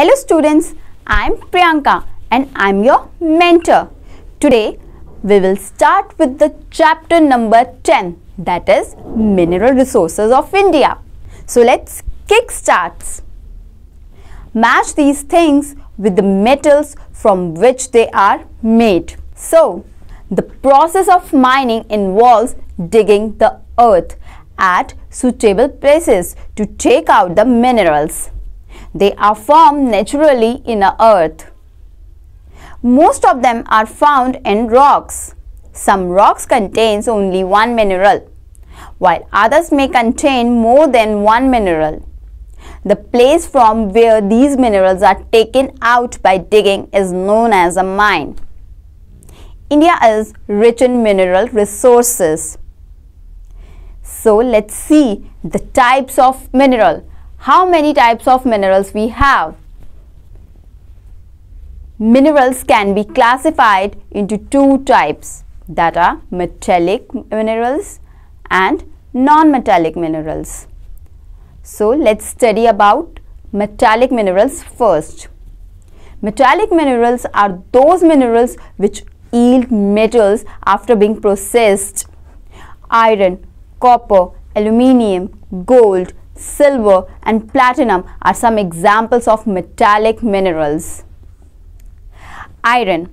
Hello students, I am Priyanka and I am your mentor. Today we will start with the chapter number 10 that is Mineral Resources of India. So let's kick starts. Match these things with the metals from which they are made. So the process of mining involves digging the earth at suitable places to take out the minerals. They are formed naturally in the earth. Most of them are found in rocks. Some rocks contains only one mineral, while others may contain more than one mineral. The place from where these minerals are taken out by digging is known as a mine. India is rich in mineral resources. So let's see the types of mineral. How many types of minerals we have? Minerals can be classified into two types that are metallic minerals and non-metallic minerals. So let's study about metallic minerals first. Metallic minerals are those minerals which yield metals after being processed. Iron, copper, aluminium, gold, silver and platinum are some examples of metallic minerals. Iron.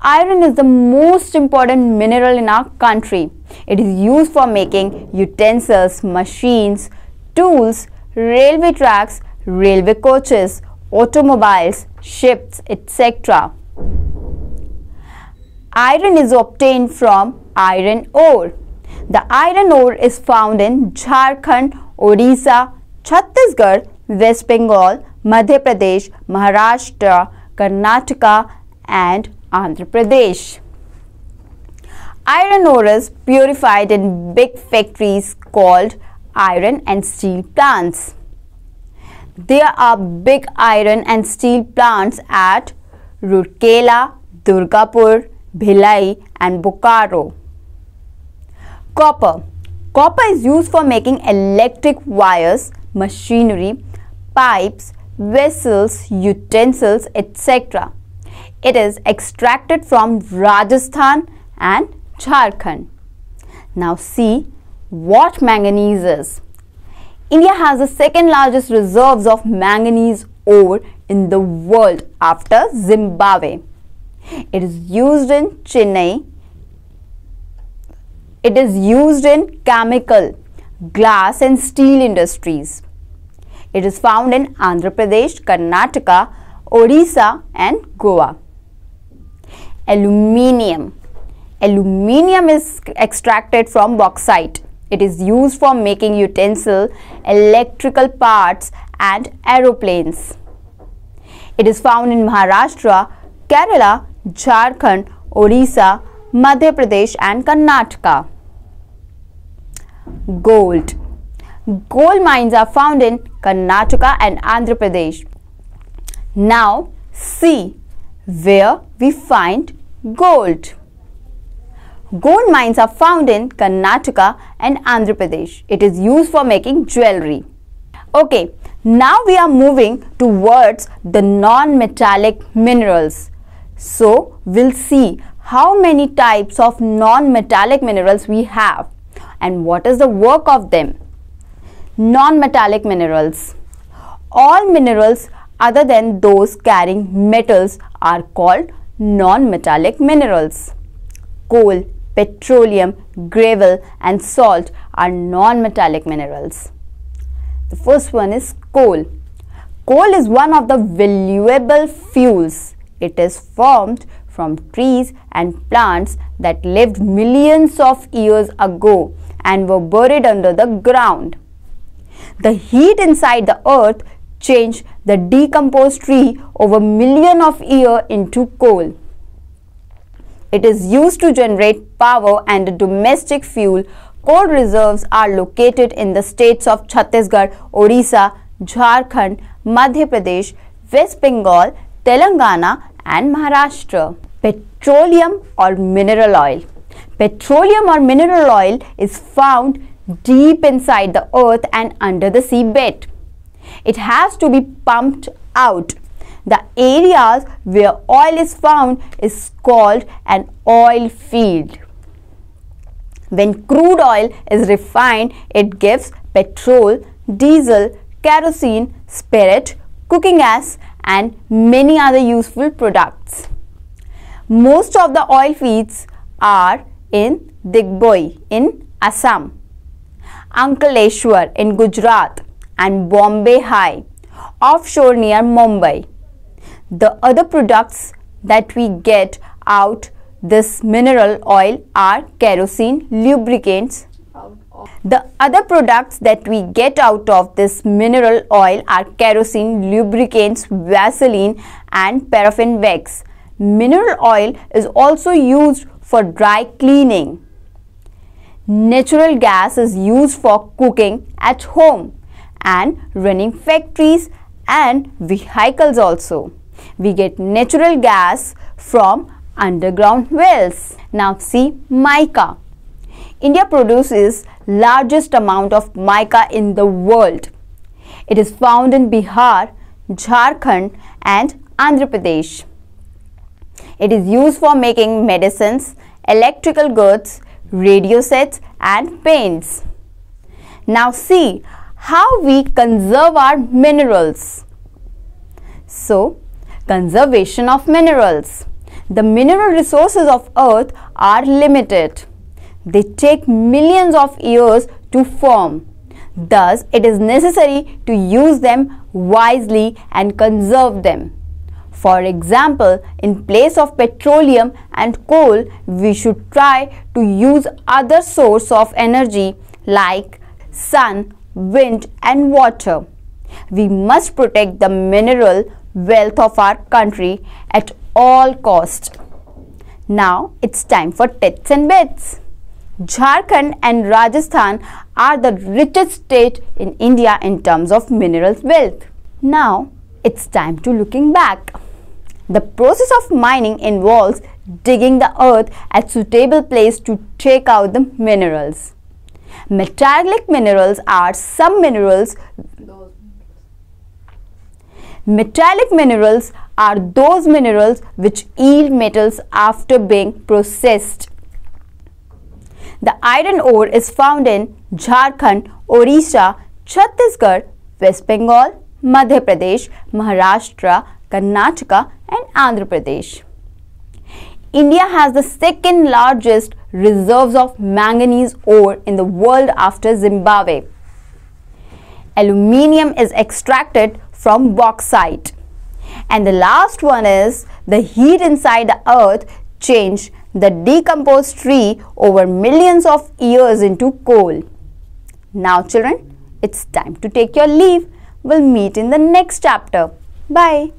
Iron is the most important mineral in our country. It is used for making utensils, machines, tools, railway tracks, railway coaches, automobiles, ships, etc. Iron is obtained from iron ore. The iron ore is found in Jharkhand, Orissa Chhattisgarh, West Bengal, Madhya Pradesh, Maharashtra, Karnataka and Andhra Pradesh. Iron ore purified in big factories called iron and steel plants there are big iron and steel plants at Rourkela Durgapur Bhilai and Bokaro copper Copper is used for making electric wires, machinery, pipes, vessels, utensils, etc. It is extracted from Rajasthan and Jharkhand. Now see what manganese is. India has the second largest reserves of manganese ore in the world after Zimbabwe. It is used in Chennai. It is used in chemical, glass and steel industries. It is found in Andhra Pradesh, Karnataka, Odisha and Goa. Aluminium. Aluminium is extracted from bauxite. It is used for making utensil, electrical parts and aeroplanes. It is found in Maharashtra, Kerala, Jharkhand, Odisha, Madhya Pradesh and Karnataka. Gold. Gold mines are found in Karnataka and Andhra Pradesh. Now see where we find gold. Gold mines are found in Karnataka and Andhra Pradesh. It is used for making jewelry. Okay, now we are moving towards the non-metallic minerals. So, we'll see how many types of non-metallic minerals we have and what is the work of them. Non-metallic minerals. All minerals other than those carrying metals are called non-metallic minerals. Coal, petroleum, gravel and salt are non-metallic minerals. The first one is coal. Coal is one of the valuable fuels. It is formed from trees and plants that lived millions of years ago and were buried under the ground. The heat inside the earth changed the decomposed tree over million of years into coal. It is used to generate power and domestic fuel. Coal reserves are located in the states of Chhattisgarh, Odisha, Jharkhand, Madhya Pradesh, West Bengal, Telangana and Maharashtra. Petroleum or mineral oil. Petroleum or mineral oil is found deep inside the earth and under the seabed. It has to be pumped out The areas where oil is found is called an oil field. When crude oil is refined, it gives petrol, diesel, kerosene, spirit, cooking gas and many other useful products. Most of the oil fields are in Digboi in Assam, Ankleshwar in Gujarat and Bombay High offshore near Mumbai. The other products that we get out this mineral oil are kerosene, lubricants. The other products that we get out of this mineral oil are kerosene, lubricants, Vaseline and paraffin wax. Mineral oil is also used for dry cleaning. Natural gas is used for cooking at home and running factories and vehicles also. We get natural gas from underground wells. Now see mica. India produces largest amount of mica in the world. It is found in Bihar, Jharkhand and Andhra Pradesh. It is used for making medicines, electrical goods, radio sets and paints. Now see how we conserve our minerals. So, conservation of minerals. The mineral resources of earth are limited. They take millions of years to form. Thus, it is necessary to use them wisely and conserve them. For example, in place of petroleum and coal, we should try to use other source of energy like sun, wind and water. We must protect the mineral wealth of our country at all cost. Now it's time for tits and bits. Jharkhand and Rajasthan are the richest state in India in terms of minerals wealth. Now it's time to looking back. The process of mining involves digging the earth at suitable place to take out the minerals. Metallic minerals are some minerals Metallic minerals are those minerals which yield metals after being processed. The iron ore is found in Jharkhand, Orissa, Chhattisgarh, West Bengal, Madhya Pradesh, Maharashtra, Karnataka and Andhra Pradesh. India has the second largest reserves of manganese ore in the world after Zimbabwe. Aluminium is extracted from bauxite. And the last one is the heat inside the earth changed the decomposed tree over millions of years into coal. Now children, it's time to take your leave. We'll meet in the next chapter. Bye.